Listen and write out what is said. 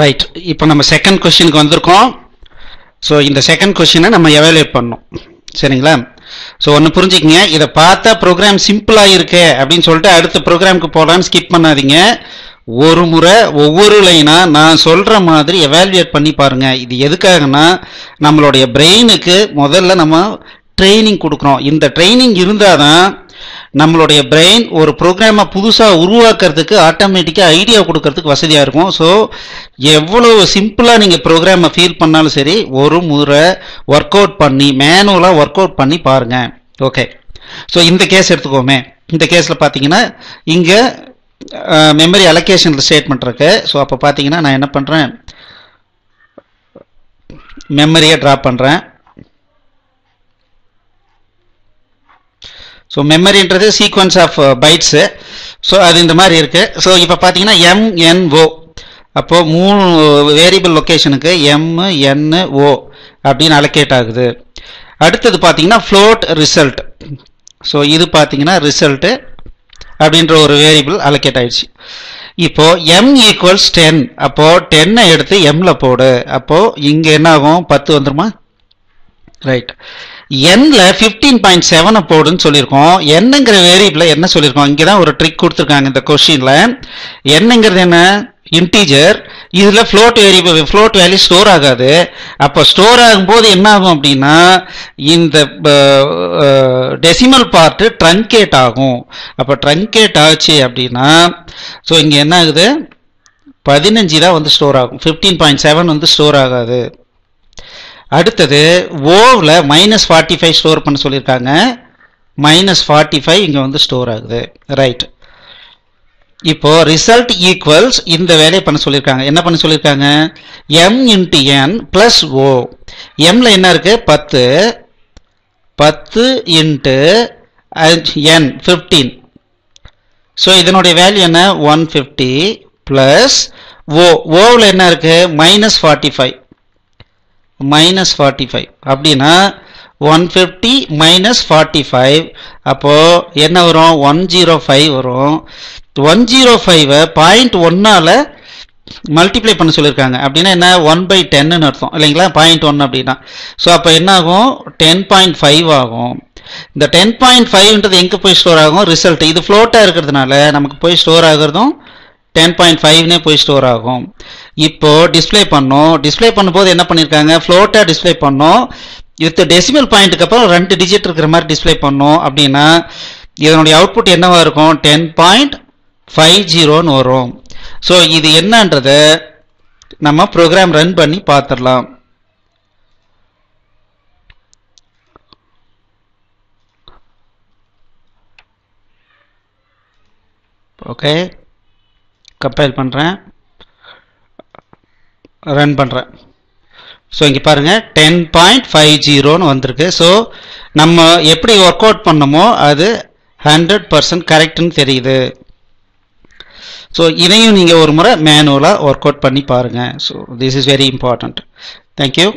Right இப்போ நம்ம second கொஸ்டினுக்கு வந்திருக்கோம். ஸோ இந்த செகண்ட் கொஸ்டினை நம்ம எவாலுவேட் பண்ணோம் சரிங்களா? ஸோ ஒன்று புரிஞ்சுக்கங்க. இதை பார்த்தா ப்ரோக்ராம் சிம்பிளாக இருக்கு அப்படின்னு சொல்லிட்டு அடுத்த ப்ரோக்ராமுக்கு போகலான்னு ஸ்கிப் பண்ணாதீங்க. ஒரு முறை ஒவ்வொரு லைனாக நான் சொல்கிற மாதிரி எவாலுவேட் பண்ணி பாருங்கள் இது எதுக்காகனா நம்மளுடைய பிரெயினுக்கு முதல்ல நம்ம ட்ரைனிங் கொடுக்குறோம் இந்த ட்ரைனிங் இருந்தால் தான் நம்மளுடைய பிரெயின் ஒரு ப்ரோக்ராமை புதுசாக உருவாக்குறதுக்கு ஆட்டோமேட்டிக்காக ஐடியா கொடுக்கறதுக்கு வசதியாக இருக்கும். ஸோ எவ்வளோ சிம்பிளாக நீங்கள் ப்ரோக்ராமை ஃபீல் பண்ணாலும் சரி ஒரு முறை ஒர்க் அவுட் பண்ணி மேனுவலாக ஒர்க் அவுட் பண்ணி பாருங்கள் ஓகே ஸோ இந்த கேஸ் எடுத்துக்கோமே. இந்த கேஸில் பார்த்தீங்கன்னா இங்கே மெமரி அலோகேஷன் ஸ்டேட்மெண்ட் இருக்கு. ஸோ அப்போ பார்த்தீங்கன்னா நான் என்ன பண்ணுறேன் மெமரியை ட்ராப் பண்ணுறேன் ஸோ மெமரின்றது சீக்வன்ஸ் ஆஃப் பைட்ஸு ஸோ அது இந்த மாதிரி இருக்குது ஸோ இப்போ பார்த்தீங்கன்னா எம்என்ஓ அப்போது மூணு வேரியபிள் லொக்கேஷனுக்கு எம் என் ஓ அப்படின்னு அலோகேட் ஆகுது. அடுத்தது பார்த்தீங்கன்னா ஃப்ளோட் ரிசல்ட் ஸோ இது பார்த்தீங்கன்னா ரிசல்ட்டு அப்படின்ற ஒரு வேரியபிள் அலோகேட் ஆயிடுச்சு. இப்போ எம் ஈக்குவல்ஸ் டென் அப்போ டென்னை எடுத்து எம்ல போடு. அப்போ இங்க என்ன ஆகும் பத்து வந்துருமா? ரைட் என்ல ஃபிஃப்டீன் பாயிண்ட் செவனை போடுன்னு சொல்லியிருக்கோம். என்னங்கிற வேரியபிள் என்ன சொல்லியிருக்கோம்? இங்கே தான் ஒரு ட்ரிக் கொடுத்துருக்காங்க இந்த கொஷினில் என்னங்கிறது என்ன? இன்டீஜர் இதில் float variable float value store ஆகாது. அப்போ ஸ்டோர் ஆகும்போது என்ன ஆகும் அப்படின்னா இந்த டெசிமல் பார்ட்டு ட்ரங்கேட் ஆகும். அப்போ ட்ரங்கேட் ஆச்சு அப்படின்னா ஸோ இங்கே என்ன ஆகுது? பதினஞ்சு தான் வந்து ஸ்டோர் ஆகும். ஃபிஃப்டீன் பாயிண்ட் செவன் வந்து ஸ்டோர் ஆகாது. அடுத்தது ஓவில் மைனஸ் ஃபார்ட்டி ஃபைவ் ஸ்டோர் பண்ண சொல்லியிருக்காங்க மைனஸ் ஃபார்ட்டி ஃபைவ் இங்கே வந்து ஸ்டோர் ஆகுது. ரைட் இப்போ ரிசல்ட் ஈக்குவல்ஸ் இந்த வேலையை பண்ண சொல்லியிருக்காங்க என்ன பண்ண சொல்லியிருக்காங்க M into N plus O எம்ல என்ன இருக்கு? பத்து. பத்து இன்ட்டு என் ஃபிஃப்டீன் ஸோ இதனுடைய வேல்யூ என்ன? ஒன் ஃபிஃப்டி ப்ளஸ் ஓ ஓவில் என்ன இருக்குது minus forty five minus forty five அப்படின்னா one fifty minus forty five அப்போது என்ன வரும்? ஒன் ஜீரோ ஃபைவ் வரும். ஒன் ஜீரோ ஃபைவை பாயிண்ட் ஒன்னால் மல்டிப்ளை பண்ண சொல்லியிருக்காங்க. அப்படின்னா என்ன? ஒன் பை டென்னு அர்த்தம். இல்லைங்களா? பாயிண்ட் ஒன் அப்படின்னா. ஸோ அப்போ என்ன ஆகும் டென் பாயிண்ட் ஃபைவ் ஆகும். இந்த டென் பாயிண்ட் ஃபைவ்ன்றது எங்கே போய் ஸ்டோர் ஆகும்? ரிசல்ட் இது ஃப்ளோட்டாக இருக்கிறதுனால நமக்கு போய் ஸ்டோர் ஆகிறதும் டென் பாயிண்ட் ஃபைவ்னே போய் ஸ்டோர் ஆகும். இப்போ டிஸ்பிளே பண்ணோம். டிஸ்பிளே பண்ணும்போது என்ன பண்ணியிருக்காங்க ஃப்ளோட்டாக டிஸ்பிளே பண்ணோம். வித் டெசிமல் பாயிண்ட்டுக்கு அப்புறம் ரெண்டு டிஜிட் இருக்கிற மாதிரி டிஸ்பிளே பண்ணோம். அப்படின்னா இதனுடைய அவுட்புட் என்னவா இருக்கும்? டென் பாயிண்ட் ஃபைவ் ஜீரோன்னு வரும். ஸோ இது என்னன்றதை நம்ம ப்ரோக்ராம் ரன் பண்ணி பார்த்துடலாம். ஓகே கம்பைல் பண்ணுறேன் ரன் பண்ணுறேன் ஸோ இங்கே பாருங்கள் டென் பாயிண்ட் ஃபைவ் ஜீரோன்னு வந்திருக்கு. ஸோ நம்ம எப்படி ஒர்க் அவுட் பண்ணமோ அது ஹண்ட்ரட் பர்சன்ட் கரெக்டுன்னு தெரியுது. ஸோ இதையும் நீங்கள் ஒரு முறை மேனுவலாக ஒர்க் அவுட் பண்ணி பாருங்கள் so this is very important thank you